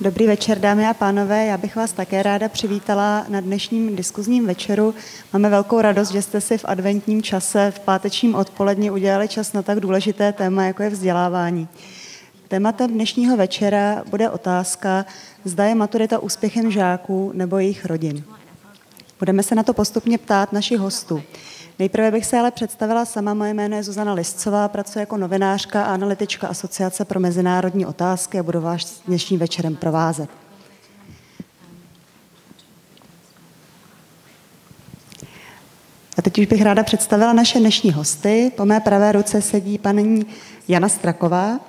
Dobrý večer, dámy a pánové. Já bych vás také ráda přivítala na dnešním diskuzním večeru. Máme velkou radost, že jste si v adventním čase, v pátečním odpoledni udělali čas na tak důležité téma, jako je vzdělávání. Tématem dnešního večera bude otázka, zda je maturita úspěchem žáků nebo jejich rodin. Budeme se na to postupně ptát našich hostů. Nejprve bych se ale představila sama. Moje jméno je Zuzana Listcová, pracuji jako novinářka a analytička Asociace pro mezinárodní otázky a budu vás dnešním večerem provázet. A teď už bych ráda představila naše dnešní hosty. Po mé pravé ruce sedí paní Jana Straková.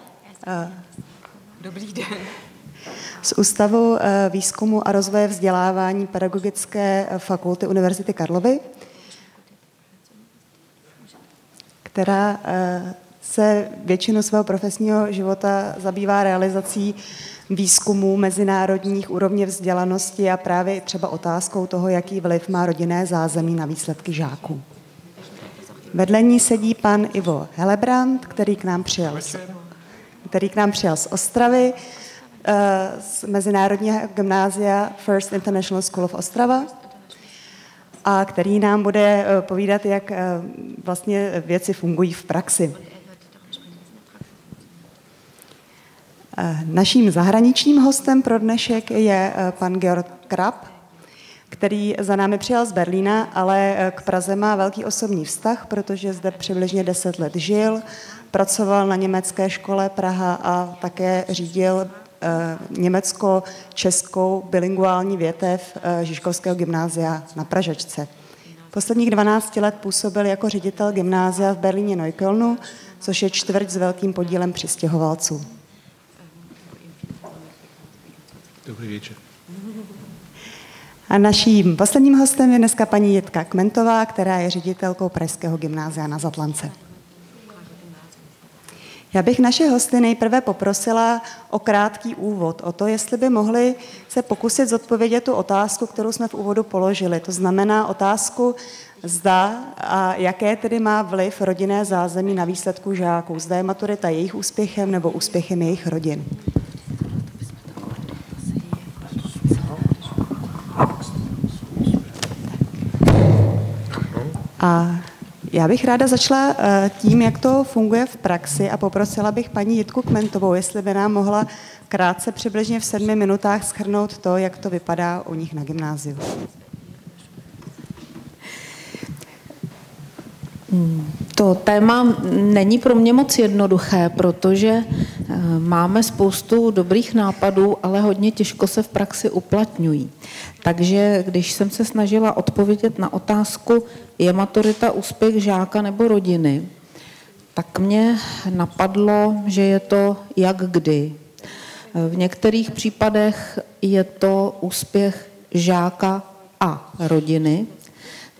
Dobrý den. Z Ústavu eh, výzkumu a rozvoje vzdělávání Pedagogické fakulty Univerzity Karlovy která eh, se většinu svého profesního života zabývá realizací výzkumů mezinárodních úrovně vzdělanosti a právě třeba otázkou toho, jaký vliv má rodinné zázemí na výsledky žáků. Vedle ní sedí pan Ivo Helebrand, který k nám přijel z, který k nám přijel z Ostravy, eh, z Mezinárodního gymnázia First International School of Ostrava a který nám bude eh, povídat, jak eh, vlastně věci fungují v praxi. Eh, naším zahraničním hostem pro dnešek je pan Georg Krab, který za námi přijel z Berlína, ale k Praze má velký osobní vztah, protože zde přibližně 10 let žil, pracoval na německé škole Praha a také řídil německo-českou bilinguální větev eh, Žižkovského gymnázia na Pražačce. Posledních 12 let působil jako ředitel gymnázia v Berlíně Neuköllnu, což je čtvrť s velkým podílem přistěhovalců. Dobrý večer. A naším posledním hostem je dneska paní Jitka Kmentová, která je ředitelkou Pražského gymnázia na Zatlance. Já bych naše hosty nejprve poprosila o krátký úvod, o to, jestli by mohli se pokusit zodpovědět tu otázku, kterou jsme v úvodu položili. To znamená otázku, zda a jaké tedy má vliv rodinné zázemí na výsledku žáků. Zda je maturita jejich úspěchem nebo úspěchem jejich rodin. A já bych ráda začala eh, tím, jak to funguje v praxi a poprosila bych paní Jitku Kmentovou, jestli by nám mohla krátce přibližně v sedmi minutách schrnout to, jak to vypadá u nich na gymnáziu. To téma není pro mě moc jednoduché, protože eh, máme spoustu dobrých nápadů, ale hodně těžko se v praxi uplatňují. Takže když jsem se snažila odpovědět na otázku, je maturita úspěch žáka nebo rodiny, tak mě napadlo, že je to jak kdy. V některých případech je to úspěch žáka a rodiny,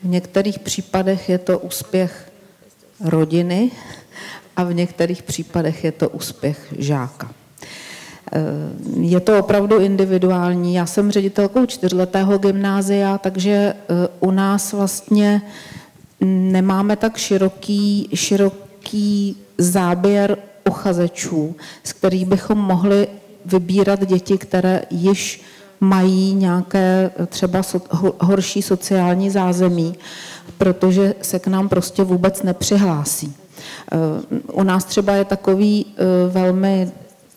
v některých případech je to úspěch rodiny a v některých případech je to úspěch žáka. Eh, je to opravdu individuální. Já jsem ředitelkou čtyřletého gymnázia, takže eh, u nás vlastně nemáme tak široký, široký záběr uchazečů, z kterých bychom mohli vybírat děti, které již mají nějaké třeba horší sociální zázemí, protože se k nám prostě vůbec nepřihlásí. Eh, u nás třeba je takový velmi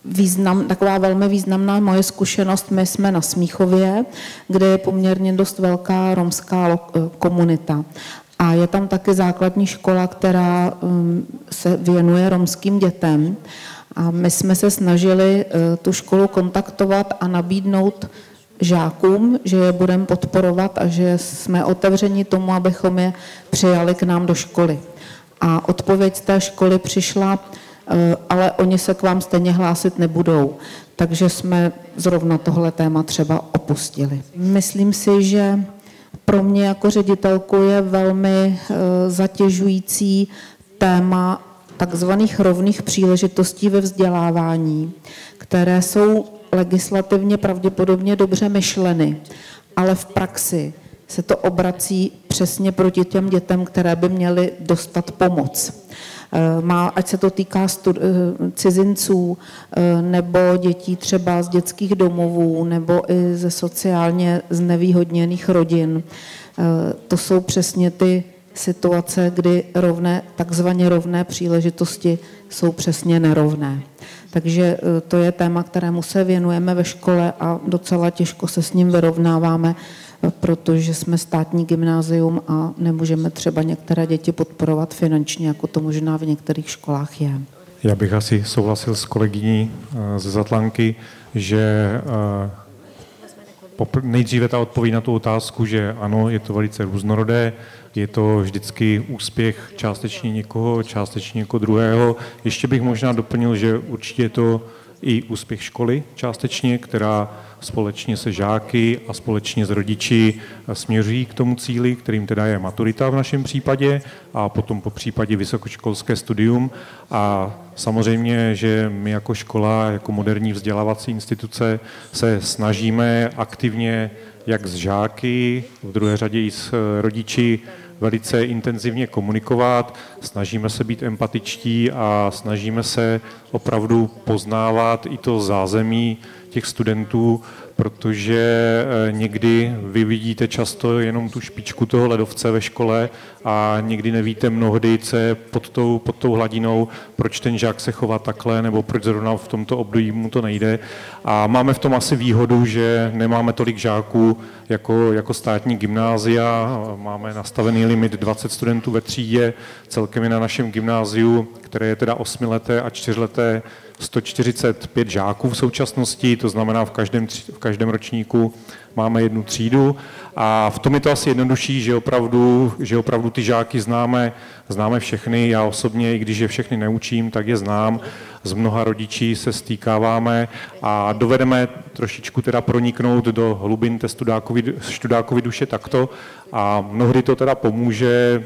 význam, taková velmi významná moje zkušenost. My jsme na Smíchově, kde je poměrně dost velká romská eh, komunita. A je tam taky základní škola, která um, se věnuje romským dětem. A my jsme se snažili eh, tu školu kontaktovat a nabídnout žákům, že je budeme podporovat a že jsme otevřeni tomu, abychom je přijali k nám do školy. A odpověď z té školy přišla, Eh, ale oni se k vám stejně hlásit nebudou. Takže jsme zrovna tohle téma třeba opustili. Myslím si, že pro mě jako ředitelku je velmi eh, zatěžující téma takzvaných rovných příležitostí ve vzdělávání, které jsou legislativně pravděpodobně dobře myšleny, ale v praxi se to obrací přesně proti těm dětem, které by měly dostat pomoc. Má, ať se to týká stud- cizinců nebo dětí třeba z dětských domovů nebo i ze sociálně znevýhodněných rodin. To jsou přesně ty situace, kdy rovné, takzvaně rovné příležitosti jsou přesně nerovné. Takže e, to je téma, kterému se věnujeme ve škole a docela těžko se s ním vyrovnáváme, e, protože jsme státní gymnázium a nemůžeme třeba některé děti podporovat finančně, jako to možná v některých školách je. Já bych asi souhlasil s kolegyní e, ze Zatlanky, že nejdříve ta odpověď na tu otázku, že ano, je to velice různorodé, je to vždycky úspěch částečně někoho, částečně někoho druhého. Ještě bych možná doplnil, že určitě to i úspěch školy částečně, která společně se žáky a společně s rodiči směřují k tomu cíli, kterým teda je maturita v našem případě a potom po případě vysokoškolské studium. A samozřejmě, že my jako škola, jako moderní vzdělávací instituce se snažíme aktivně jak s žáky, v druhé řadě i s rodiči velice intenzivně komunikovat, snažíme se být empatičtí a snažíme se opravdu poznávat i to zázemí těch studentů, protože eh, někdy vy vidíte často jenom tu špičku toho ledovce ve škole a někdy nevíte mnohdy, co je pod tou, pod tou hladinou, proč ten žák se chová takhle, nebo proč zrovna v tomto období mu to nejde. A máme v tom asi výhodu, že nemáme tolik žáků jako, jako státní gymnázia, máme nastavený limit 20 studentů ve třídě, celkem je na našem gymnáziu, které je teda osmileté a čtyřleté, 145 žáků v současnosti, to znamená v každém, v každém ročníku máme jednu třídu a v tom je to asi jednodušší, že opravdu, že opravdu ty žáky známe, známe všechny. Já osobně, i když je všechny neučím, tak je znám. Z mnoha rodičí se stýkáváme a dovedeme trošičku teda proniknout do hlubin té studákovi duše takto a mnohdy to teda pomůže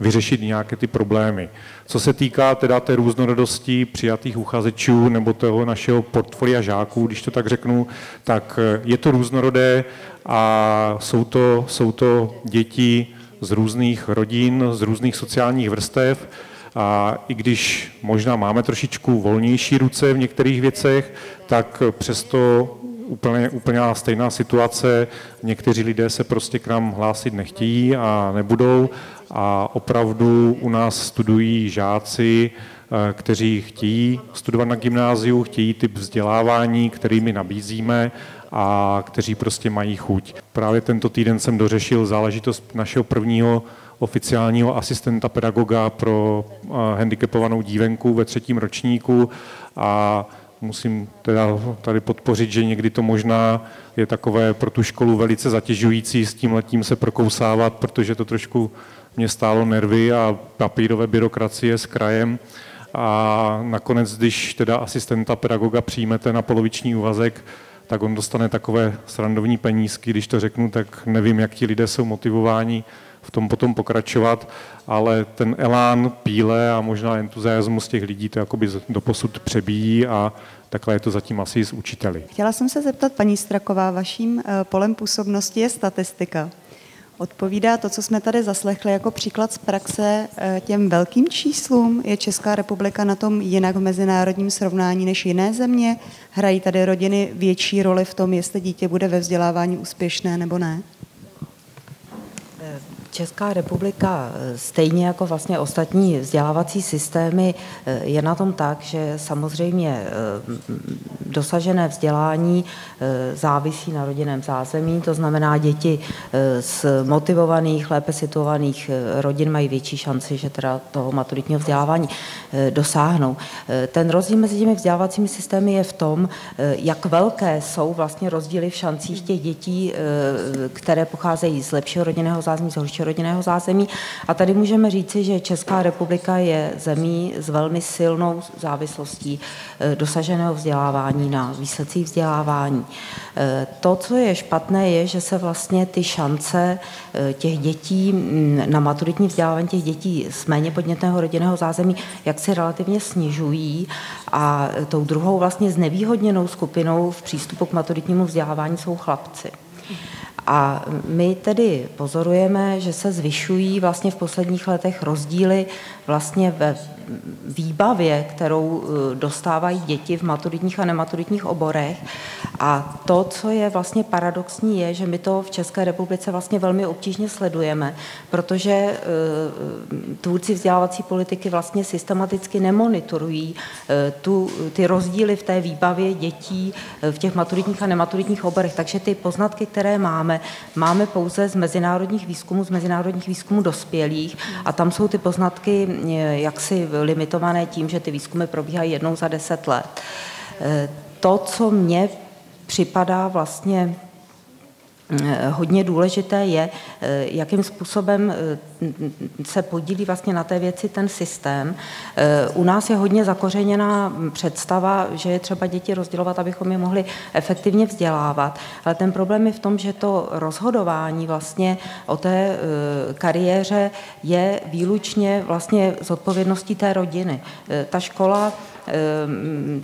vyřešit nějaké ty problémy. Co se týká teda té různorodosti přijatých uchazečů nebo toho našeho portfolia žáků, když to tak řeknu, tak je to různorodé a jsou to, jsou to děti z různých rodin, z různých sociálních vrstev, a i když možná máme trošičku volnější ruce v některých věcech, tak přesto úplně, úplně stejná situace. Někteří lidé se prostě k nám hlásit nechtějí a nebudou a opravdu u nás studují žáci, eh, kteří chtějí studovat na gymnáziu, chtějí typ vzdělávání, který my nabízíme a kteří prostě mají chuť. Právě tento týden jsem dořešil záležitost našeho prvního oficiálního asistenta pedagoga pro eh, handicapovanou dívenku ve třetím ročníku a musím teda tady podpořit, že někdy to možná je takové pro tu školu velice zatěžující s tím letím se prokousávat, protože to trošku mě stálo nervy a papírové byrokracie s krajem. A nakonec, když teda asistenta pedagoga přijmete na poloviční úvazek, tak on dostane takové srandovní penízky, když to řeknu, tak nevím, jak ti lidé jsou motivováni tom potom pokračovat, ale ten elán, píle a možná entuziasmus těch lidí to jakoby doposud přebíjí a takhle je to zatím asi s učiteli. Chtěla jsem se zeptat, paní Straková, vaším eh, polem působnosti je statistika. Odpovídá to, co jsme tady zaslechli jako příklad z praxe eh, těm velkým číslům? Je Česká republika na tom jinak v mezinárodním srovnání než jiné země? Hrají tady rodiny větší roli v tom, jestli dítě bude ve vzdělávání úspěšné nebo ne? Česká republika, eh, stejně jako vlastně ostatní vzdělávací systémy, eh, je na tom tak, že samozřejmě eh, dosažené vzdělání závisí na rodinném zázemí, to znamená děti z motivovaných, lépe situovaných rodin mají větší šanci, že teda toho maturitního vzdělávání dosáhnou. Ten rozdíl mezi těmi vzdělávacími systémy je v tom, jak velké jsou vlastně rozdíly v šancích těch dětí, které pocházejí z lepšího rodinného zázemí, z horšího rodinného zázemí. A tady můžeme říci, že Česká republika je zemí s velmi silnou závislostí eh, dosaženého vzdělávání na výsledcích vzdělávání. Eh, to, co je špatné, je, že se vlastně ty šance eh, těch dětí na maturitní vzdělávání těch dětí z méně podnětného rodinného zázemí, jak se relativně snižují a tou druhou vlastně znevýhodněnou skupinou v přístupu k maturitnímu vzdělávání jsou chlapci. A my tedy pozorujeme, že se zvyšují vlastně v posledních letech rozdíly vlastně ve výbavě, kterou eh, dostávají děti v maturitních a nematuritních oborech. A to, co je vlastně paradoxní, je, že my to v České republice vlastně velmi obtížně sledujeme, protože eh, tvůrci vzdělávací politiky vlastně systematicky nemonitorují eh, tu, ty rozdíly v té výbavě dětí v těch maturitních a nematuritních oborech. Takže ty poznatky, které máme, máme pouze z mezinárodních výzkumů, z mezinárodních výzkumů dospělých a tam jsou ty poznatky jaksi limitované tím, že ty výzkumy probíhají jednou za deset let. Eh, to, co mně připadá vlastně Eh, hodně důležité je, eh, jakým způsobem eh, se podílí vlastně na té věci ten systém. U nás je hodně zakořeněná představa, že je třeba děti rozdělovat, abychom je mohli efektivně vzdělávat, ale ten problém je v tom, že to rozhodování vlastně o té kariéře je výlučně vlastně z odpovědností té rodiny. Ta škola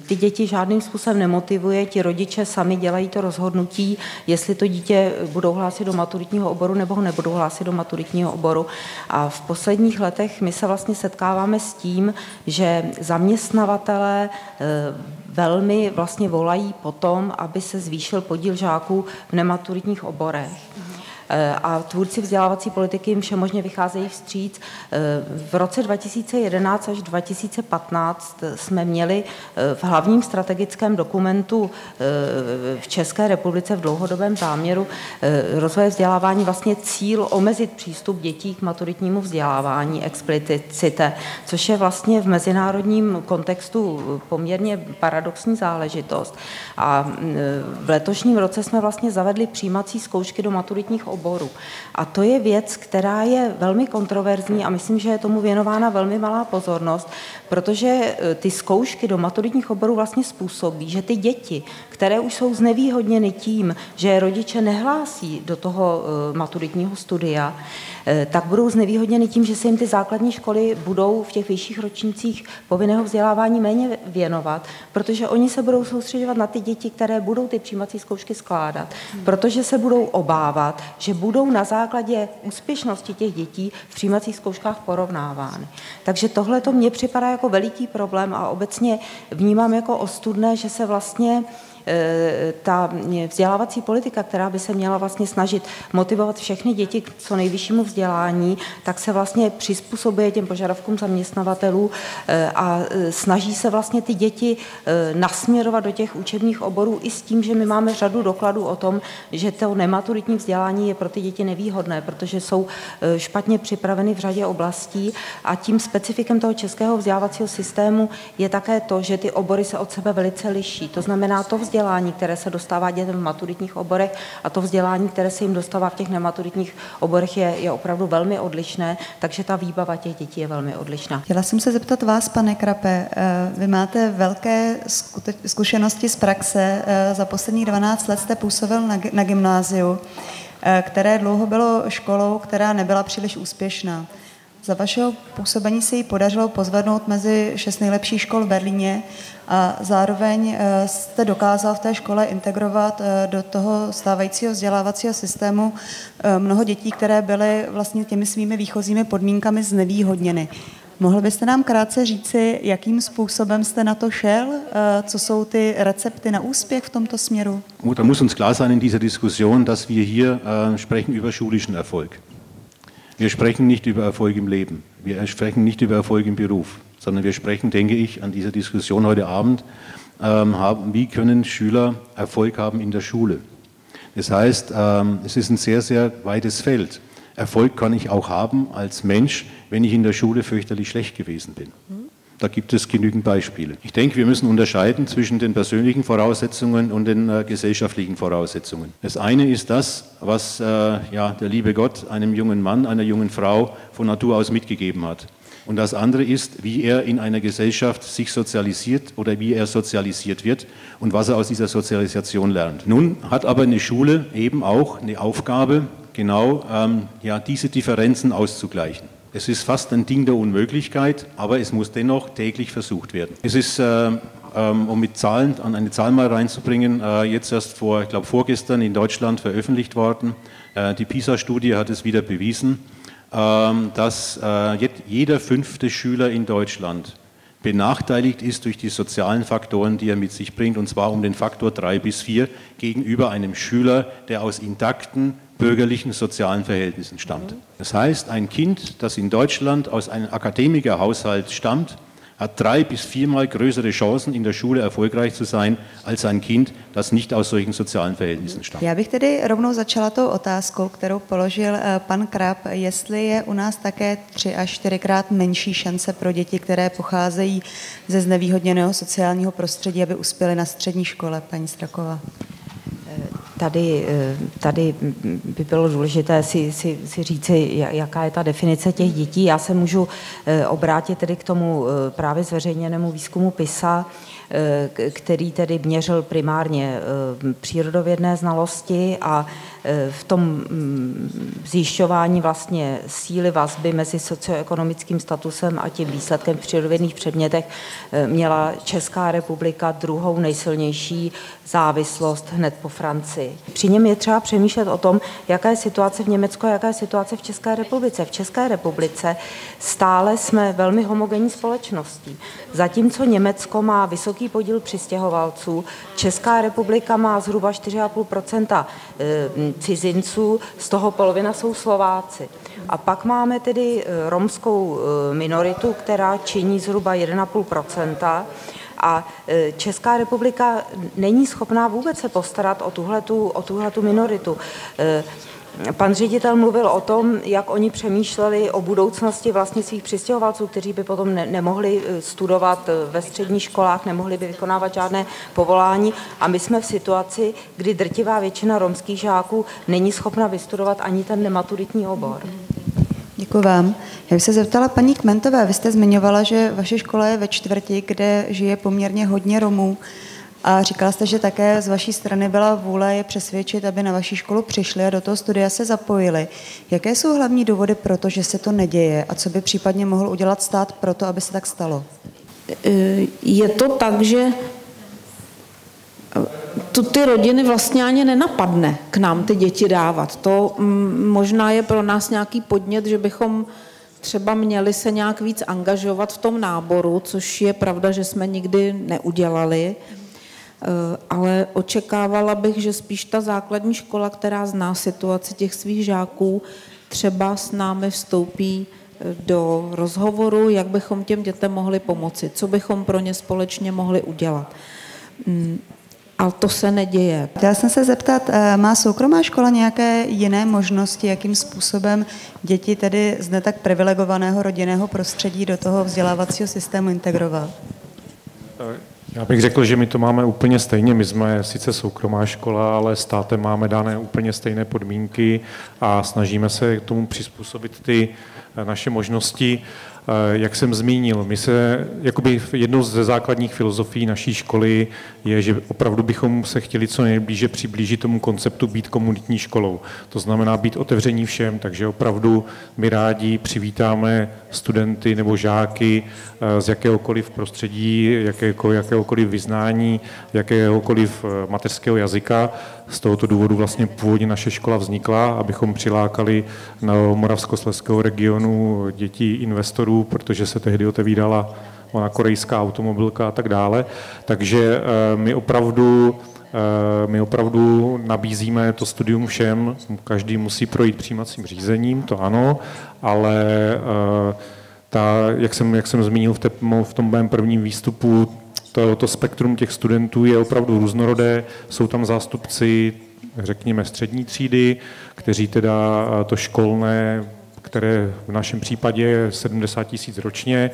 ty děti žádným způsobem nemotivuje, ti rodiče sami dělají to rozhodnutí, jestli to dítě budou hlásit do maturitního oboru nebo ho nebudou hlásit do maturitního oboru. A v posledních letech my se vlastně setkáváme s tím, že zaměstnavatelé ehm, velmi vlastně volají potom, aby se zvýšil podíl žáků v nematuritních oborech. Eh, a tvůrci vzdělávací politiky jim všemožně vycházejí vstříc. Eh, v roce 2011 až 2015 jsme měli eh, v hlavním strategickém dokumentu v České republice v dlouhodobém záměru rozvoje vzdělávání vlastně cíl omezit přístup dětí k maturitnímu vzdělávání explicite, což je vlastně v mezinárodním kontextu poměrně paradoxní záležitost. A v letošním roce jsme vlastně zavedli přijímací zkoušky do maturitních oboru. A to je věc, která je velmi kontroverzní a myslím, že je tomu věnována velmi malá pozornost, protože e, ty zkoušky do maturitních oborů vlastně způsobí, že ty děti, které už jsou znevýhodněny tím, že rodiče nehlásí do toho e, maturitního studia, tak budou znevýhodněny tím, že se jim ty základní školy budou v těch vyšších ročnících povinného vzdělávání méně věnovat, protože oni se budou soustředovat na ty děti, které budou ty přijímací zkoušky skládat, protože se budou obávat, že budou na základě úspěšnosti těch dětí v přijímacích zkouškách porovnávány. Takže tohle to mně připadá jako veliký problém a obecně vnímám jako ostudné, že se vlastně Eh, ta vzdělávací politika, která by se měla vlastně snažit motivovat všechny děti k co nejvyššímu vzdělání, tak se vlastně přizpůsobuje těm požadavkům zaměstnavatelů eh, a eh, snaží se vlastně ty děti nasměrovat do těch učebních oborů i s tím, že my máme řadu dokladů o tom, že to nematuritní vzdělání je pro ty děti nevýhodné, protože jsou špatně připraveny v řadě oblastí a tím specifikem toho českého vzdělávacího systému je také to, že ty obory se od sebe velice liší. To znamená, to vzdělání vzdělání, které se dostává dětem v maturitních oborech a to vzdělání, které se jim dostává v těch nematuritních oborech, je, je opravdu velmi odlišné, takže ta výbava těch dětí je velmi odlišná. Chtěla jsem se zeptat vás, pane Krape, eh, vy máte velké zkušenosti z praxe, eh, za posledních 12 let jste působil na, na gymnáziu, eh, které dlouho bylo školou, která nebyla příliš úspěšná. Za vašeho působení se jí podařilo pozvednout mezi šest nejlepších škol v Berlíně a zároveň eh, jste dokázal v té škole integrovat eh, do toho stávajícího vzdělávacího systému eh, mnoho dětí, které byly vlastně těmi svými výchozími podmínkami znevýhodněny. Mohl byste nám krátce říci, jakým způsobem jste na to šel? Co jsou ty recepty na úspěch v tomto směru? Da muss uns klar sein in dieser Diskussion, dass wir hier äh, sprechen über schulischen Erfolg. Wir sprechen nicht über Erfolg im Leben. Wir sprechen nicht über Erfolg im Beruf, sondern wir sprechen, denke ich, an dieser Diskussion heute Abend, ähm, haben, wie können Schüler Erfolg haben in der Schule. Das heißt, ähm, es ist ein sehr, sehr weites Feld. Erfolg kann ich auch haben als Mensch, wenn ich in der Schule fürchterlich schlecht gewesen bin. Mhm. Da gibt es genügend Beispiele. Ich denke, wir müssen unterscheiden zwischen den persönlichen Voraussetzungen und den äh, gesellschaftlichen Voraussetzungen. Das eine ist das, was äh, ja, der liebe Gott einem jungen Mann, einer jungen Frau von Natur aus mitgegeben hat. Und das andere ist, wie er in einer Gesellschaft sich sozialisiert oder wie er sozialisiert wird und was er aus dieser Sozialisation lernt. Nun hat aber eine Schule eben auch eine Aufgabe, genau ähm, ja, diese Differenzen auszugleichen. Es ist fast ein Ding der Unmöglichkeit, aber es muss dennoch täglich versucht werden. Es ist, äh, ähm, um mit Zahlen, an eine Zahl mal reinzubringen, äh, jetzt erst vor, ich glaube vorgestern in Deutschland veröffentlicht worden. Äh, die PISA-Studie hat es wieder bewiesen, ähm, dass jeder fünfte Schüler in Deutschland benachteiligt ist durch die sozialen Faktoren, die er mit sich bringt, und zwar um den Faktor drei bis vier gegenüber einem Schüler, der aus intakten bürgerlichen sozialen Verhältnissen stammt. Das heißt, ein Kind, das in Deutschland aus einem Akademikerhaushalt stammt, hat drei bis viermal größere Chancen, in der Schule erfolgreich zu sein, als ein Kind, das nicht aus solchen sozialen Verhältnissen stammt. Já bych tedy rovnou začala tou otázkou, kterou položil eh, pan Krab, jestli je u nás také tři až čtyřikrát menší šance pro děti, které pocházejí ze znevýhodněného sociálního prostředí, aby uspěly na střední škole, paní Straková. Tady, eh, tady by bylo důležité si, si, si říci, jaká je ta definice těch dětí. Já se můžu eh, obrátit tedy k tomu eh, právě zveřejněnému výzkumu PISA, který tedy měřil primárně přírodovědné znalosti a v tom mm, zjišťování vlastně síly vazby mezi socioekonomickým statusem a tím výsledkem v přírodovědných předmětech měla Česká republika druhou nejsilnější závislost hned po Francii. Při něm je třeba přemýšlet o tom, jaká je situace v Německu a jaká je situace v České republice. V České republice stále jsme velmi homogenní společností. Zatímco Německo má vysoký podíl přistěhovalců, Česká republika má zhruba 4,5 eh, cizinců, z toho polovina jsou Slováci. A pak máme tedy eh, romskou eh, minoritu, která činí zhruba 1,5% a e, Česká republika není schopná vůbec se postarat o tuhletu, o tuhletu minoritu. Pan ředitel mluvil o tom, jak oni přemýšleli o budoucnosti vlastně svých přistěhovalců, kteří by potom ne, nemohli e, studovat ve středních školách, nemohli by vykonávat žádné povolání. A my jsme v situaci, kdy drtivá většina romských žáků není schopna vystudovat ani ten nematuritní obor. Děkuji vám. Já bych se zeptala paní Kmentové, vy jste zmiňovala, že vaše škola je ve čtvrti, kde žije poměrně hodně Romů. A říkala jste, že také z vaší strany byla vůle je přesvědčit, aby na vaší školu přišli a do toho studia se zapojili. Jaké jsou hlavní důvody pro to, že se to neděje a co by případně mohl udělat stát pro to, aby se tak stalo? Je to tak, že to ty rodiny vlastně ani nenapadne k nám ty děti dávat. To možná je pro nás nějaký podnět, že bychom třeba měli se nějak víc angažovat v tom náboru, což je pravda, že jsme nikdy neudělali, ale očekávala bych, že spíš ta základní škola, která zná situaci těch svých žáků, třeba s námi vstoupí eh, do rozhovoru, jak bychom těm dětem mohli pomoci, co bychom pro ně společně mohli udělat. Mm, ale to se neděje. Chtěla jsem se zeptat, eh, má soukromá škola nějaké jiné možnosti, jakým způsobem děti tedy z netak privilegovaného rodinného prostředí do toho vzdělávacího systému integrovat? Já bych řekl, že my to máme úplně stejně. My jsme sice soukromá škola, ale státem máme dané úplně stejné podmínky a snažíme se k tomu přizpůsobit ty naše možnosti. Eh, jak jsem zmínil, my se, jakoby jednou ze základních filozofií naší školy je, že opravdu bychom se chtěli co nejblíže přiblížit tomu konceptu být komunitní školou. To znamená být otevření všem, takže opravdu my rádi přivítáme studenty nebo žáky eh, z jakéhokoliv prostředí, jakéhokoliv, jakéhokoliv vyznání, jakéhokoliv eh, mateřského jazyka. Z tohoto důvodu vlastně původně naše škola vznikla, abychom přilákali na Moravskoslezského regionu dětí investorů, protože se tehdy otevírala ona korejská automobilka a tak dále. Takže eh, my opravdu my opravdu nabízíme to studium všem, každý musí projít přijímacím řízením, to ano, ale ta, jak, jsem, jak jsem zmínil v, te, v tom mém prvním výstupu, to, to spektrum těch studentů je opravdu různorodé. Jsou tam zástupci, řekněme, střední třídy, kteří teda to školné které v našem případě je 70 tisíc ročně,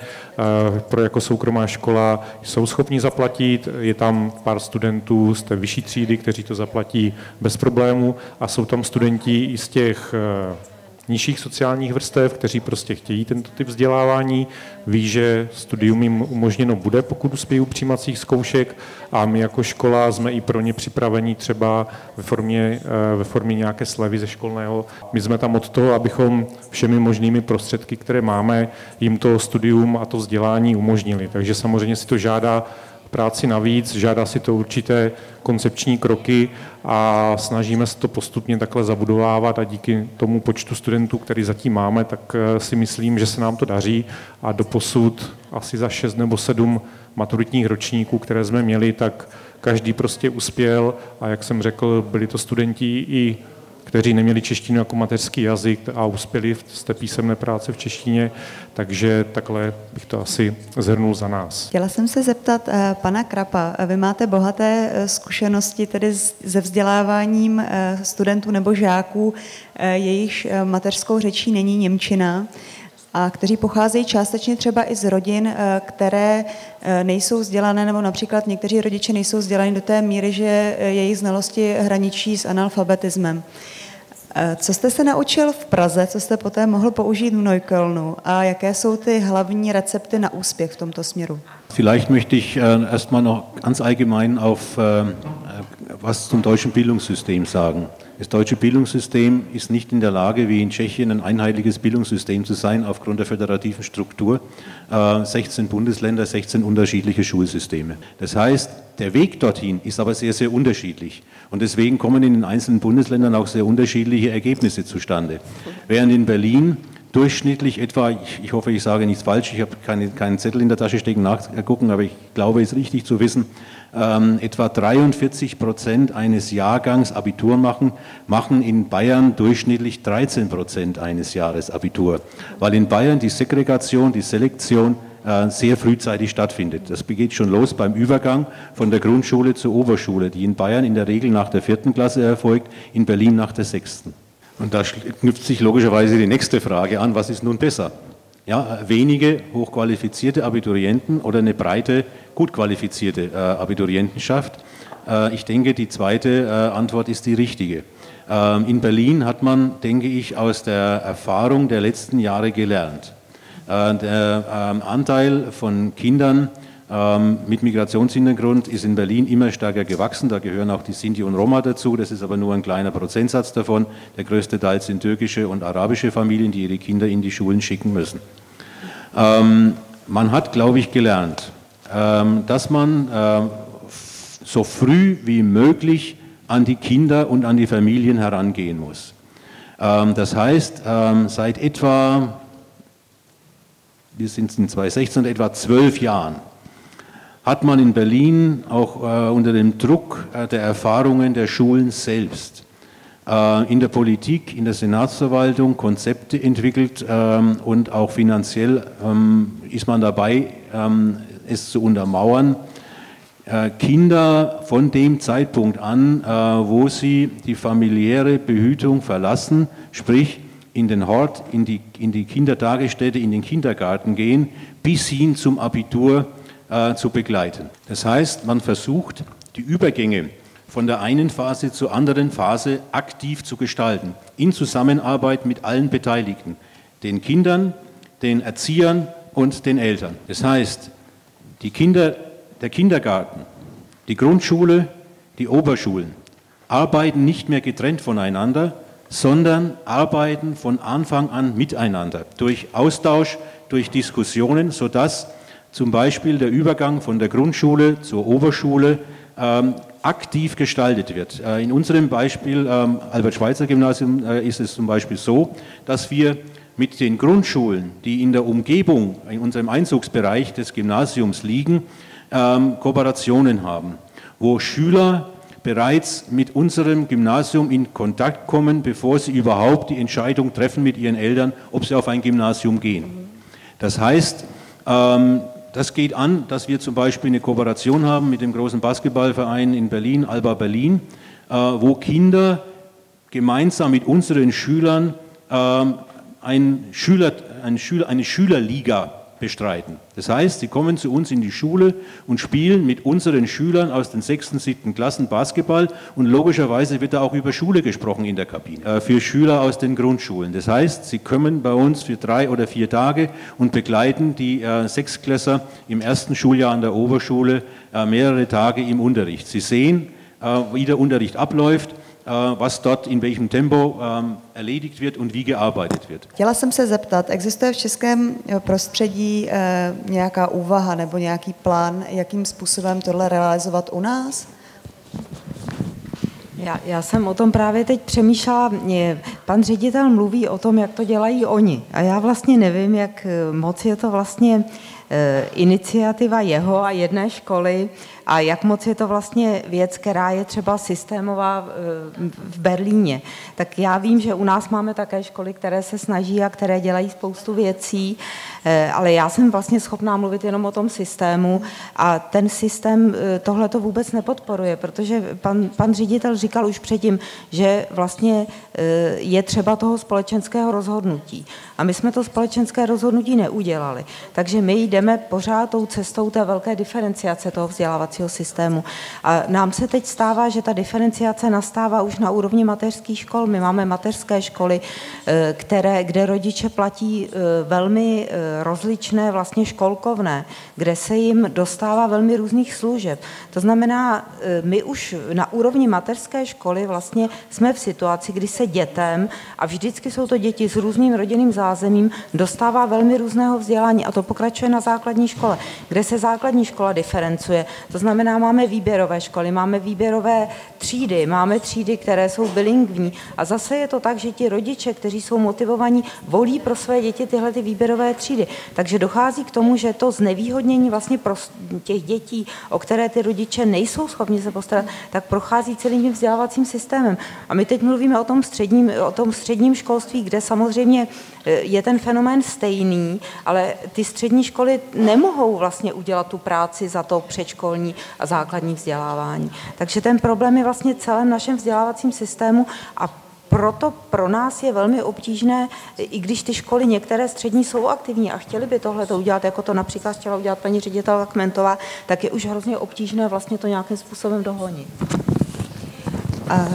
pro jako soukromá škola jsou schopni zaplatit. Je tam pár studentů z té vyšší třídy, kteří to zaplatí bez problému a jsou tam studenti i z těch nižších sociálních vrstev, kteří prostě chtějí tento typ vzdělávání, ví, že studium jim umožněno bude, pokud uspějí přijímacích zkoušek a my jako škola jsme i pro ně připraveni třeba ve formě, eh, ve formě nějaké slevy ze školného. My jsme tam od toho, abychom všemi možnými prostředky, které máme, jim to studium a to vzdělání umožnili. Takže samozřejmě si to žádá práci navíc, žádá si to určité koncepční kroky a snažíme se to postupně takhle zabudovávat a díky tomu počtu studentů, který zatím máme, tak eh, si myslím, že se nám to daří a do posud asi za 6 nebo 7 maturitních ročníků, které jsme měli, tak každý prostě uspěl a jak jsem řekl, byli to studenti i kteří neměli češtinu jako mateřský jazyk a uspěli v té písemné práce v češtině, takže takhle bych to asi zhrnul za nás. Chtěla jsem se zeptat uh, pana Krapa, vy máte bohaté uh, zkušenosti tedy se vzděláváním studentů nebo žáků, jejichž mateřskou řečí není Němčina a kteří pocházejí částečně třeba i z rodin, které nejsou vzdělané, nebo například někteří rodiče nejsou vzdělaní do té míry, že jejich znalosti hraničí s analfabetismem. Eh, co jste se naučil v Praze, co jste poté mohl použít v Neuköllnu a jaké jsou ty hlavní recepty na úspěch v tomto směru? Vielleicht möchte ich äh, erstmal noch ganz allgemein auf äh, was zum deutschen Bildungssystem sagen. Das deutsche Bildungssystem ist nicht in der Lage, wie in Tschechien ein einheitliches Bildungssystem zu sein, aufgrund der föderativen Struktur. 16 äh, Bundesländer, 16 unterschiedliche Schulsysteme. Das heißt, der Weg dorthin ist aber sehr, sehr unterschiedlich. Und deswegen kommen in den einzelnen Bundesländern auch sehr unterschiedliche Ergebnisse zustande. Während in Berlin durchschnittlich etwa, ich, hoffe, ich sage nichts falsch, ich habe keine, keinen Zettel in der Tasche stecken, nachgucken, aber ich glaube, es ist richtig zu wissen, ähm, etwa 43 Prozent eines Jahrgangs Abitur machen, machen in Bayern durchschnittlich 13 Prozent eines Jahres Abitur, weil in Bayern die Segregation, die Selektion äh, sehr frühzeitig stattfindet. Das geht schon los beim Übergang von der Grundschule zur Oberschule, die in Bayern in der Regel nach der vierten Klasse erfolgt, in Berlin nach der sechsten. Und da knüpft sich logischerweise die nächste Frage an, was ist nun besser? Ja, wenige hochqualifizierte Abiturienten oder eine breite, gut qualifizierte äh, Abiturientenschaft? Äh, ich denke, die zweite äh, Antwort ist die richtige. Ähm, in Berlin hat man, denke ich, aus der Erfahrung der letzten Jahre gelernt. Äh, der ähm, Anteil von Kindern, mit Migrationshintergrund ist in Berlin immer stärker gewachsen. Da gehören auch die Sinti und Roma dazu. Das ist aber nur ein kleiner Prozentsatz davon. Der größte Teil sind türkische und arabische Familien, die ihre Kinder in die Schulen schicken müssen. Ähm, man hat, glaube ich, gelernt, ähm, dass man so früh wie möglich an die Kinder und an die Familien herangehen muss. Ähm, das heißt, ähm, seit etwa, wir sind in 2016, etwa zwölf Jahren, hat man in Berlin auch äh, unter dem Druck äh, der Erfahrungen der Schulen selbst äh, in der Politik, in der Senatsverwaltung Konzepte entwickelt ähm, und auch finanziell ähm, ist man dabei, ähm, es zu untermauern. Äh, Kinder von dem Zeitpunkt an, äh, wo sie die familiäre Behütung verlassen, sprich in den Hort, in die, in die Kindertagesstätte, in den Kindergarten gehen, bis hin zum Abitur äh, zu begleiten. Das heißt, man versucht, die Übergänge von der einen Phase zur anderen Phase aktiv zu gestalten, in Zusammenarbeit mit allen Beteiligten, den Kindern, den Erziehern und den Eltern. Das heißt, die Kinder, der Kindergarten, die Grundschule, die Oberschulen arbeiten nicht mehr getrennt voneinander, sondern arbeiten von Anfang an miteinander, durch Austausch, durch Diskussionen, sodass zum Beispiel der Übergang von der Grundschule zur Oberschule ähm, aktiv gestaltet wird. Äh, in unserem Beispiel ähm, Albert-Schweitzer-Gymnasium äh, ist es zum Beispiel so, dass wir mit den Grundschulen, die in der Umgebung, in unserem Einzugsbereich des Gymnasiums liegen, ähm, Kooperationen haben, wo Schüler bereits mit unserem Gymnasium in Kontakt kommen, bevor sie überhaupt die Entscheidung treffen mit ihren Eltern, ob sie auf ein Gymnasium gehen. Das heißt, ähm, das geht an, dass wir zum Beispiel eine Kooperation haben mit dem großen Basketballverein in Berlin, Alba Berlin, äh, wo Kinder gemeinsam mit unseren Schülern ähm, ein Schüler, ein Schüler, eine Schülerliga bestreiten. Das heißt, sie kommen zu uns in die Schule und spielen mit unseren Schülern aus den sechsten, siebten Klassen Basketball und logischerweise wird da auch über Schule gesprochen in der Kabine äh, für Schüler aus den Grundschulen. Das heißt, sie kommen bei uns für drei oder vier Tage und begleiten die äh, Sechsklässer im ersten Schuljahr an der Oberschule äh, mehrere Tage im Unterricht. Sie sehen, äh, wie der Unterricht abläuft was dort in welchem Tempo ähm, erledigt wird und wie gearbeitet wird. Chtěla jsem se zeptat, existuje v českém eh, prostředí eh, nějaká úvaha nebo nějaký plán, jakým způsobem tohle realizovat u nás? Já, já jsem o tom právě teď přemýšlela. Pan ředitel mluví o tom, jak to dělají oni. A já vlastně nevím, jak eh, moc je to vlastně iniciativa jeho a jedné školy a jak moc je to vlastně věc, která je třeba systémová v Berlíně. Tak já vím, že u nás máme také školy, které se snaží a které dělají spoustu věcí, eh, ale já jsem vlastně schopná mluvit jenom o tom systému a ten systém eh, tohle to vůbec nepodporuje, protože pan, pan ředitel říkal už předtím, že vlastně eh, je třeba toho společenského rozhodnutí. A my jsme to společenské rozhodnutí neudělali. Takže my jdeme pořád tou cestou té velké diferenciace toho vzdělávacího vzdělávacího systému. A nám se teď stává, že ta diferenciace nastává už na úrovni mateřských škol. My máme mateřské školy, eh, které, kde rodiče platí eh, velmi eh, rozličné vlastně školkovné, kde se jim dostává velmi různých služeb. To znamená, my už na úrovni mateřské školy vlastně jsme v situaci, kdy se dětem, a vždycky jsou to děti s různým rodinným zázemím, dostává velmi různého vzdělání a to pokračuje na základní škole, kde se základní škola diferencuje. To znamená, máme výběrové školy, máme výběrové třídy, máme třídy, které jsou bilingvní. A zase je to tak, že ti rodiče, kteří jsou motivovaní, volí pro své děti tyhle ty výběrové třídy. Takže dochází k tomu, že to znevýhodnění vlastně pro těch dětí, o které ty rodiče nejsou schopni se postarat, tak prochází celým vzdělávacím systémem. A my teď mluvíme o tom středním, o tom středním školství, kde samozřejmě e, je ten fenomén stejný, ale ty střední školy nemohou vlastně udělat tu práci za to předškolní a základní vzdělávání. Takže ten problém je vlastně celém našem vzdělávacím systému a proto pro nás je velmi obtížné, i když ty školy některé střední jsou aktivní a chtěli by tohle to udělat, jako to například chtěla udělat paní ředitelka Kmentová, tak je už hrozně obtížné vlastně to nějakým způsobem dohonit. A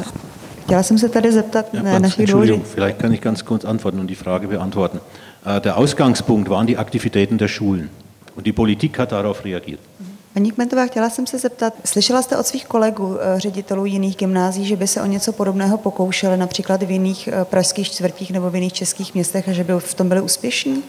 chtěla jsem se tady zeptat ja, na našich důležitých... Vielleicht kann ich ganz kurz antworten und die Frage beantworten. Äh, der Ausgangspunkt waren die Aktivitäten der Schulen und die Politik hat darauf reagiert. Paní Kmentová, chtěla jsem se zeptat, slyšela jste od svých kolegů, eh, ředitelů jiných gymnází, že by se o něco podobného pokoušeli, například v jiných eh, pražských čtvrtích nebo v jiných českých městech a že by v tom byli úspěšní?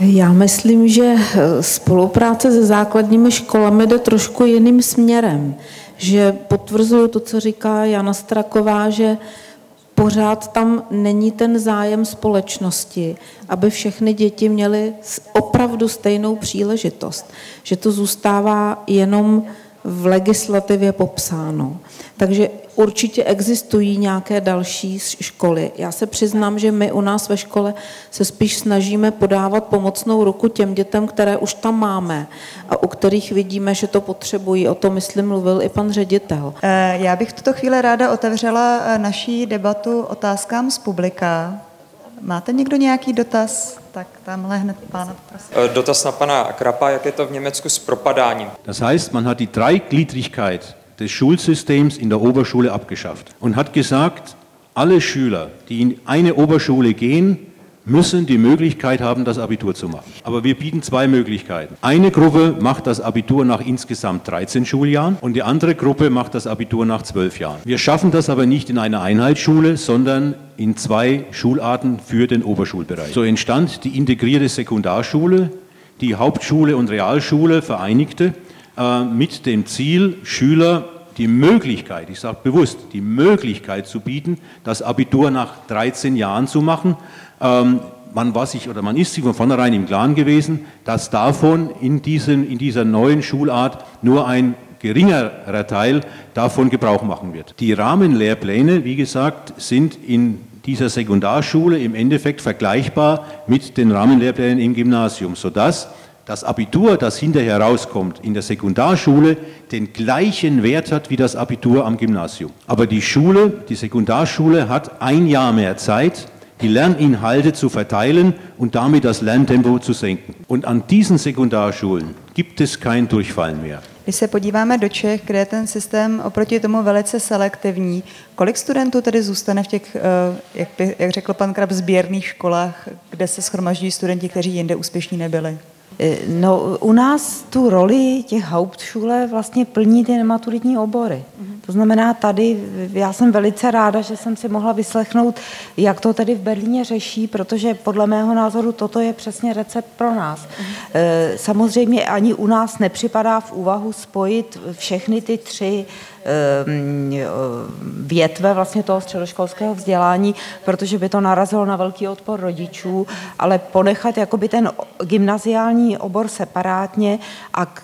Já myslím, že eh, spolupráce se základními školami jde trošku jiným směrem. Že potvrzuju to, co říká Jana Straková, že pořád tam není ten zájem společnosti, aby všechny děti měly opravdu stejnou příležitost, že to zůstává jenom v legislativě popsáno. Takže určitě existují nějaké další školy. Já se přiznám, že my u nás ve škole se spíš snažíme podávat pomocnou ruku těm dětem, které už tam máme a u kterých vidíme, že to potřebují. O tom, myslím, mluvil i pan ředitel. Eh, já bych v tuto chvíli ráda otevřela eh, naší debatu otázkám z publika. Máte někdo nějaký dotaz? Tak tamhle hned pána, prosím. Eh, dotaz na pana Krapa, jak je to v Německu s propadáním? Das heißt, man hat die Dreigliedrigkeit des Schulsystems in der Oberschule abgeschafft und hat gesagt, alle Schüler, die in eine Oberschule gehen, müssen die Möglichkeit haben, das Abitur zu machen. Aber wir bieten zwei Möglichkeiten. Eine Gruppe macht das Abitur nach insgesamt 13 Schuljahren und die andere Gruppe macht das Abitur nach 12 Jahren. Wir schaffen das aber nicht in einer Einheitsschule, sondern in zwei Schularten für den Oberschulbereich. So entstand die integrierte Sekundarschule, die Hauptschule und Realschule vereinigte mit dem Ziel, Schüler die Möglichkeit, ich sage bewusst, die Möglichkeit zu bieten, das Abitur nach 13 Jahren zu machen. Ähm, man war sich oder man ist sich von vornherein im Klaren gewesen, dass davon in, diesen, in dieser neuen Schulart nur ein geringerer Teil davon Gebrauch machen wird. Die Rahmenlehrpläne, wie gesagt, sind in dieser Sekundarschule im Endeffekt vergleichbar mit den Rahmenlehrplänen im Gymnasium, sodass das Abitur, das hinterher rauskommt in der Sekundarschule, den gleichen Wert hat wie das Abitur am Gymnasium. Aber die Schule, die Sekundarschule hat ein Jahr mehr Zeit, die Lerninhalte zu verteilen und damit das Lerntempo zu senken. Und an diesen Sekundarschulen gibt es kein Durchfallen mehr. Když se podíváme do Čech, kde je ten systém oproti tomu velice selektivní, kolik studentů tedy zůstane v těch, eh, jak, by, jak řekl pan Krab, sběrných školách, kde se schromažďují studenti, kteří jinde úspěšní nebyli? Eh, no, u nás tu roli těch Hauptschule vlastně plní ty nematuritní obory. To znamená tady, já jsem velice ráda, že jsem si mohla vyslechnout, jak to tady v Berlíně řeší, protože podle mého názoru toto je přesně recept pro nás. Eh, samozřejmě ani u nás nepřipadá v úvahu spojit všechny ty tři větve vlastně toho středoškolského vzdělání, protože by to narazilo na velký odpor rodičů, ale ponechat jakoby ten gymnaziální obor separátně a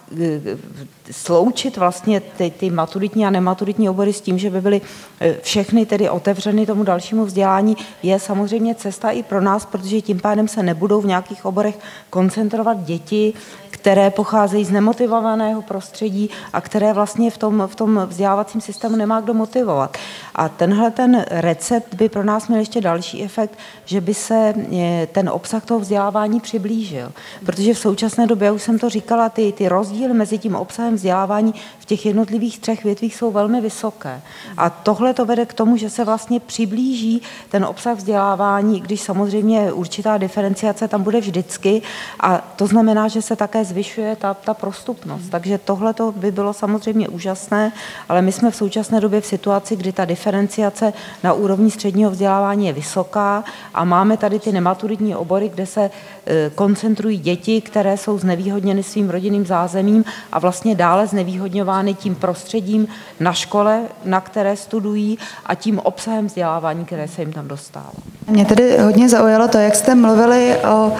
sloučit vlastně ty, ty maturitní a nematuritní obory s tím, že by byly e, všechny tedy otevřeny tomu dalšímu vzdělání, je samozřejmě cesta i pro nás, protože tím pádem se nebudou v nějakých oborech koncentrovat děti, které pocházejí z nemotivovaného prostředí a které vlastně v tom, v tom vzdělávacím systému nemá kdo motivovat. A tenhle ten recept by pro nás měl ještě další efekt, že by se e, ten obsah toho vzdělávání přiblížil. Protože v současné době, už jsem to říkala, ty, ty rozdíly mezi tím obsahem vzdělávání v těch jednotlivých třech větvích jsou velmi vysoké. A tohle to vede k tomu, že se vlastně přiblíží ten obsah vzdělávání, když samozřejmě určitá diferenciace tam bude vždycky a to znamená, že se také zvyšuje ta, ta prostupnost. Takže tohle to by bylo samozřejmě úžasné, ale my jsme v současné době v situaci, kdy ta diferenciace na úrovni středního vzdělávání je vysoká a máme tady ty nematuritní obory, kde se e, koncentrují děti, které jsou znevýhodněny svým rodinným zázemím a vlastně dále znevýhodňovány tím prostředím na škole, na které studují a tím obsahem vzdělávání, které se jim tam dostává. Mě tedy hodně zaujalo to, jak jste mluvili o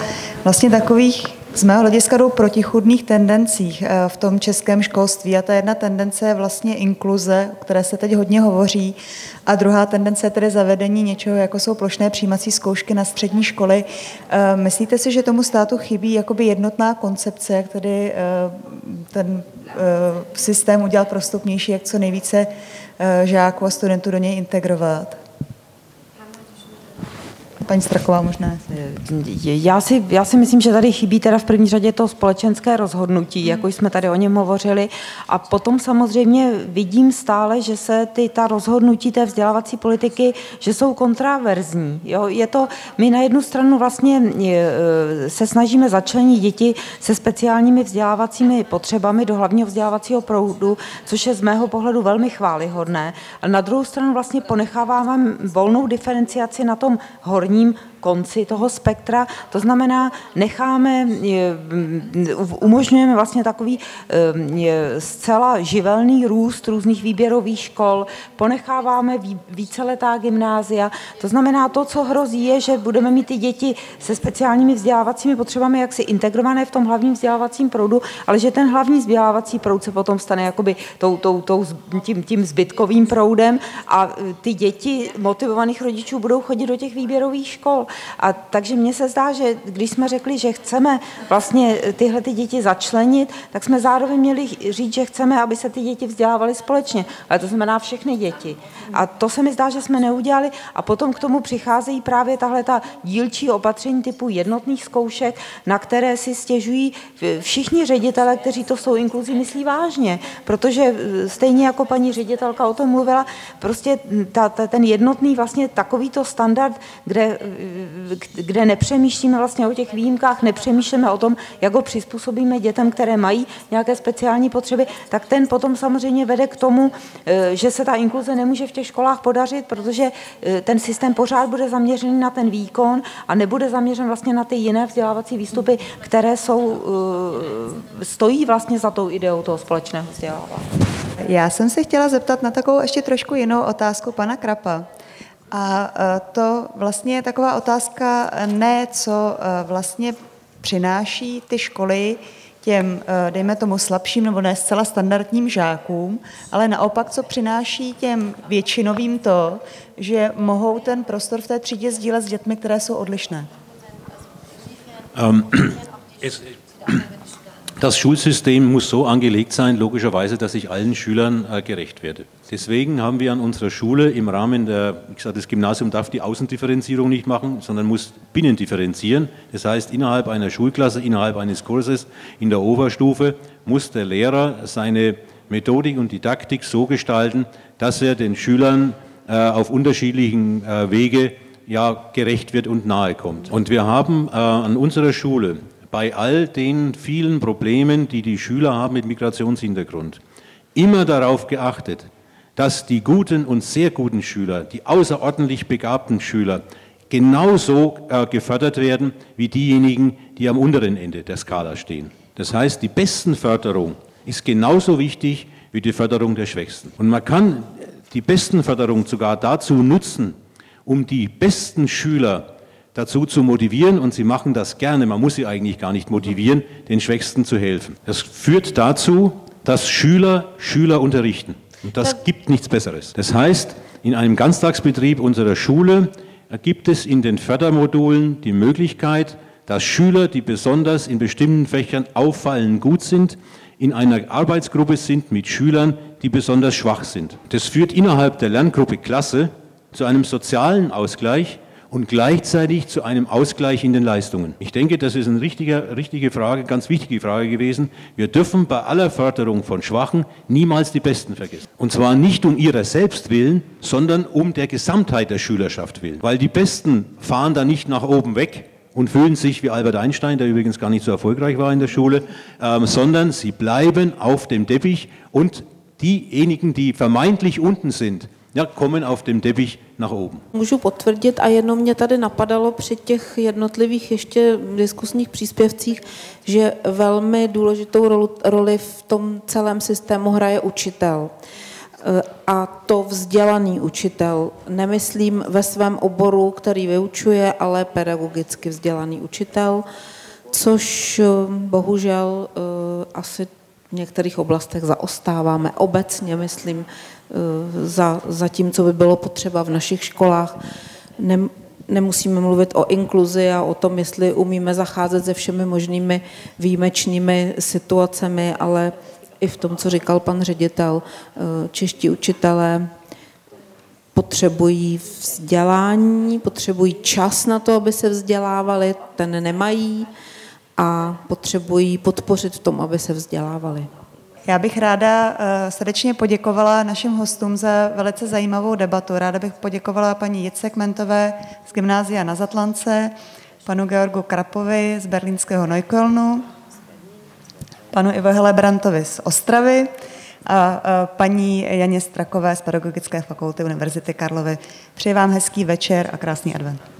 vlastně takových z mého hlediska jdou protichudných tendencích eh, v tom českém školství a ta jedna tendence je vlastně inkluze, o které se teď hodně hovoří a druhá tendence je tedy zavedení něčeho, jako jsou plošné přijímací zkoušky na střední školy. Eh, myslíte si, že tomu státu chybí jakoby jednotná koncepce, jak tedy eh, ten systém udělat prostupnější, jak co nejvíce žáků a studentů do něj integrovat? Paní Straková možná. Já si, já si myslím, že tady chybí teda v první řadě to společenské rozhodnutí, hmm. jako jsme tady o něm hovořili. A potom samozřejmě vidím stále, že se ty, ta rozhodnutí té vzdělávací politiky, že jsou kontraverzní. Jo? Je to, my na jednu stranu vlastně e, se snažíme začlenit děti se speciálními vzdělávacími potřebami do hlavního vzdělávacího proudu, což je z mého pohledu velmi chválihodné. A na druhou stranu vlastně ponecháváme volnou diferenciaci na tom horním одним konci toho spektra. To znamená, necháme, umožňujeme vlastně takový zcela živelný růst různých výběrových škol, ponecháváme víceletá gymnázia. To znamená, to, co hrozí, je, že budeme mít ty děti se speciálními vzdělávacími potřebami jaksi integrované v tom hlavním vzdělávacím proudu, ale že ten hlavní vzdělávací proud se potom stane jakoby tou, tou, tou, tím, tím zbytkovým proudem a e, ty děti motivovaných rodičů budou chodit do těch výběrových škol. A takže mně se zdá, že když jsme řekli, že chceme vlastně tyhle ty děti začlenit, tak jsme zároveň měli říct, že chceme, aby se ty děti vzdělávaly společně. Ale to znamená všechny děti. A to se mi zdá, že jsme neudělali. A potom k tomu přicházejí právě tahle ta dílčí opatření typu jednotných zkoušek, na které si stěžují všichni ředitele, kteří to jsou inkluzí, myslí vážně. Protože e, stejně jako paní ředitelka o tom mluvila, prostě ta, ta, ten jednotný vlastně takovýto standard, kde kde nepřemýšlíme vlastně o těch výjimkách, nepřemýšlíme o tom, jak ho přizpůsobíme dětem, které mají nějaké speciální potřeby, tak ten potom samozřejmě vede k tomu, eh, že se ta inkluze nemůže v těch školách podařit, protože eh, ten systém pořád bude zaměřený na ten výkon a nebude zaměřen vlastně na ty jiné vzdělávací výstupy, které jsou, eh, stojí vlastně za tou ideou toho společného vzdělávání. Já jsem se chtěla zeptat na takovou ještě trošku jinou otázku pana Krapa. A e, to vlastně je taková otázka ne, co e, vlastně přináší ty školy těm, e, dejme tomu, slabším nebo ne zcela standardním žákům, ale naopak, co přináší těm většinovým to, že mohou ten prostor v té třídě sdílet s dětmi, které jsou odlišné. Um, es, das Schulsystem muss so angelegt sein, logischerweise, dass ich allen Schülern äh, gerecht werde. Deswegen haben wir an unserer Schule im Rahmen der, wie gesagt, das Gymnasium darf die Außendifferenzierung nicht machen, sondern muss binnen differenzieren. Das heißt, innerhalb einer Schulklasse, innerhalb eines Kurses in der Oberstufe muss der Lehrer seine Methodik und Didaktik so gestalten, dass er den Schülern äh, auf unterschiedlichen äh, Wege ja, gerecht wird und nahe kommt. Und wir haben äh, an unserer Schule bei all den vielen Problemen, die die Schüler haben mit Migrationshintergrund, immer darauf geachtet, dass die guten und sehr guten Schüler, die außerordentlich begabten Schüler, genauso äh, gefördert werden wie diejenigen, die am unteren Ende der Skala stehen. Das heißt, die Bestenförderung ist genauso wichtig wie die Förderung der Schwächsten. Und man kann die Bestenförderung sogar dazu nutzen, um die besten Schüler dazu zu motivieren, und sie machen das gerne, man muss sie eigentlich gar nicht motivieren, den Schwächsten zu helfen. Das führt dazu, dass Schüler Schüler unterrichten. Und das gibt nichts Besseres. Das heißt, in einem Ganztagsbetrieb unserer Schule gibt es in den Fördermodulen die Möglichkeit, dass Schüler, die besonders in bestimmten Fächern auffallend gut sind, in einer Arbeitsgruppe sind mit Schülern, die besonders schwach sind. Das führt innerhalb der Lerngruppe Klasse zu einem sozialen Ausgleich und gleichzeitig zu einem Ausgleich in den Leistungen. Ich denke, das ist eine richtige, richtige Frage, ganz wichtige Frage gewesen. Wir dürfen bei aller Förderung von Schwachen niemals die Besten vergessen. Und zwar nicht um ihrer selbst willen, sondern um der Gesamtheit der Schülerschaft willen. Weil die Besten fahren da nicht nach oben weg, und fühlen sich wie Albert Einstein, der übrigens gar nicht so erfolgreich war in der Schule, ähm, sondern sie bleiben auf dem Teppich und diejenigen, die vermeintlich unten sind, ja, kommen auf dem Teppich nach oben. Můžu potvrdit a jenom mě tady napadalo při těch jednotlivých ještě diskusních příspěvcích, že velmi důležitou roli v tom celém systému hraje učitel. E, a to vzdělaný učitel. Nemyslím ve svém oboru, který vyučuje, ale pedagogicky vzdělaný učitel, což e, bohužel e, asi v některých oblastech zaostáváme. Obecně, myslím, za, za tím, co by bylo potřeba v našich školách. Nem, nemusíme mluvit o inkluzi a o tom, jestli umíme zacházet se všemi možnými výjimečnými situacemi, ale i v tom, co říkal pan ředitel, čeští učitelé potřebují vzdělání, potřebují čas na to, aby se vzdělávali, ten nemají a potřebují podpořit v tom, aby se vzdělávali. Já bych ráda eh, srdečně poděkovala našim hostům za velice zajímavou debatu. Ráda bych poděkovala paní Jitce Kmentové z Gymnázia na Zatlance, panu Georgu Krapovi z berlínského Neuköllnu, panu Ivo Helebrantovi z Ostravy a paní Janě Strakové z Pedagogické fakulty Univerzity Karlovy. Přeji vám hezký večer a krásný advent.